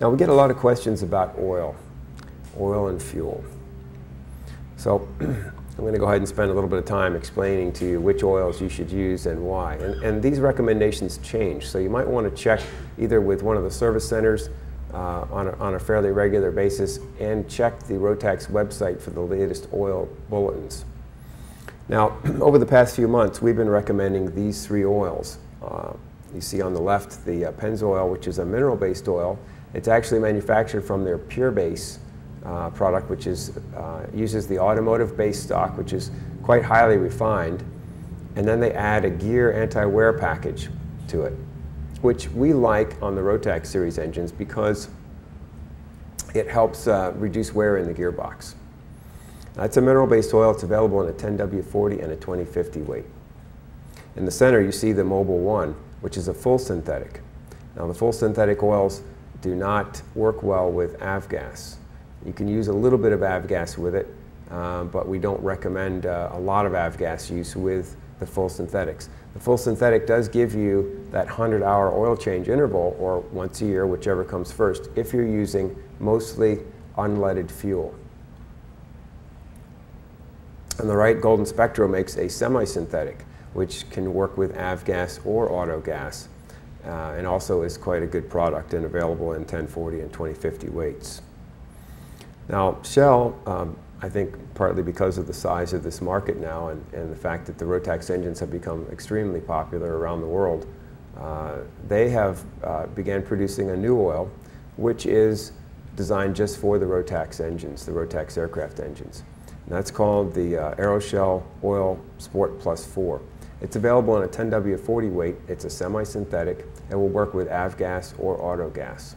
Now we get a lot of questions about oil, oil and fuel. So I'm going to go ahead and spend a little bit of time explaining to you which oils you should use and why. And, and these recommendations change, so you might want to check either with one of the service centers uh, on, a, on a fairly regular basis and check the Rotax website for the latest oil bulletins. Now, over the past few months, we've been recommending these three oils. Uh, you see on the left the uh, Pennzoil, which is a mineral-based oil. It's actually manufactured from their Pure Base uh, product, which is, uh, uses the automotive base stock, which is quite highly refined. And then they add a gear anti-wear package to it, which we like on the Rotax series engines because it helps uh, reduce wear in the gearbox. It's a mineral-based oil. It's available in a 10W40 and a 2050 weight. In the center, you see the Mobil 1, which is a full synthetic. Now, the full synthetic oils do not work well with avgas. You can use a little bit of avgas with it, uh, but we don't recommend uh, a lot of avgas use with the full synthetics. The full synthetic does give you that 100 hour oil change interval, or once a year, whichever comes first, if you're using mostly unleaded fuel. On the right, Golden Spectro makes a semi-synthetic, which can work with avgas or autogas, uh, and also is quite a good product and available in 1040 and 2050 weights. Now, Shell, um, I think partly because of the size of this market now and, and the fact that the Rotax engines have become extremely popular around the world, uh, they have uh, began producing a new oil which is designed just for the Rotax engines, the Rotax aircraft engines. And that's called the uh, Aeroshell Oil Sport Plus 4. It's available in a 10W40 weight. It's a semi-synthetic and will work with avgas or autogas.